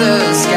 Above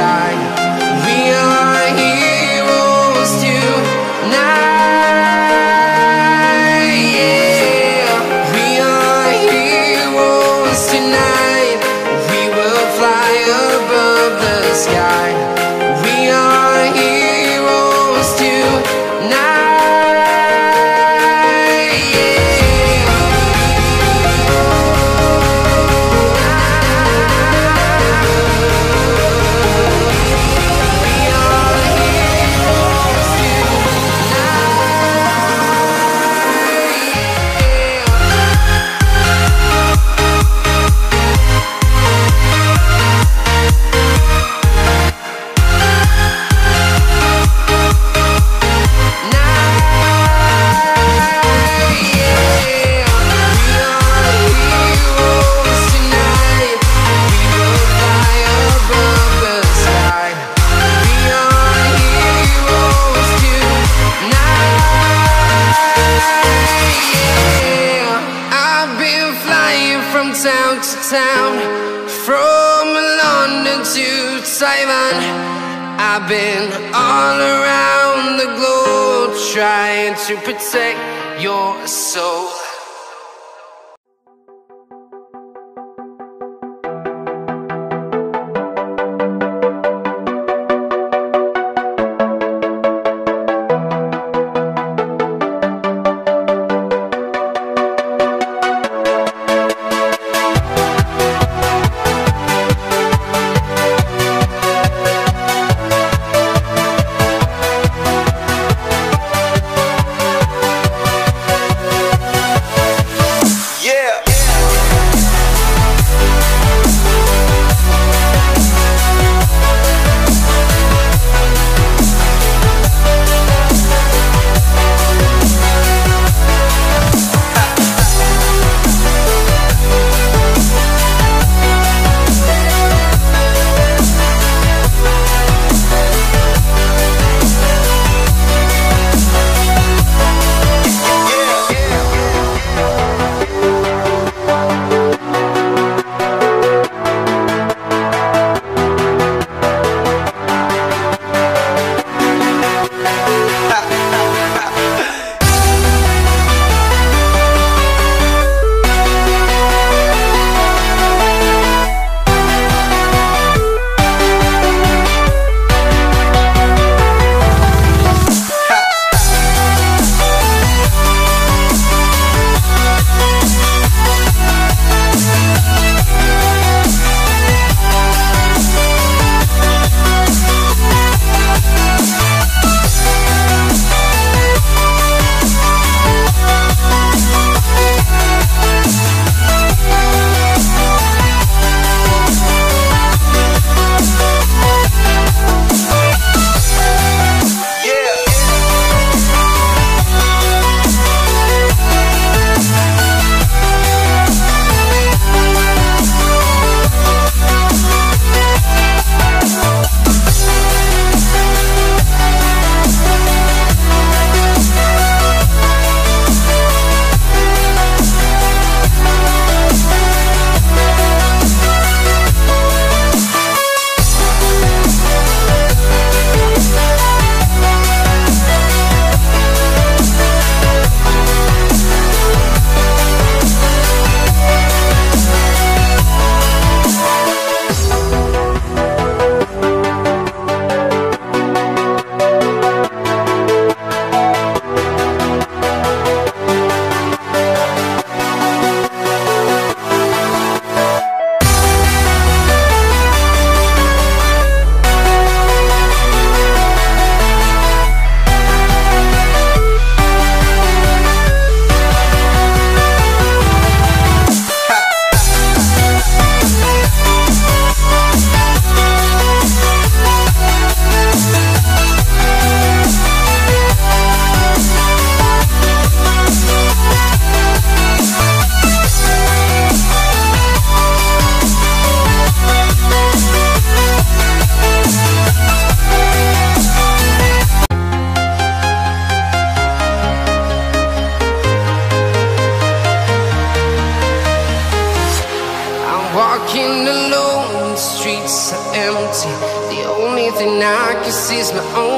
town to town, from London to Taiwan. I've been all around the globe trying to protect your soul.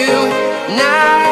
you now.